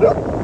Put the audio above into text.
Yep.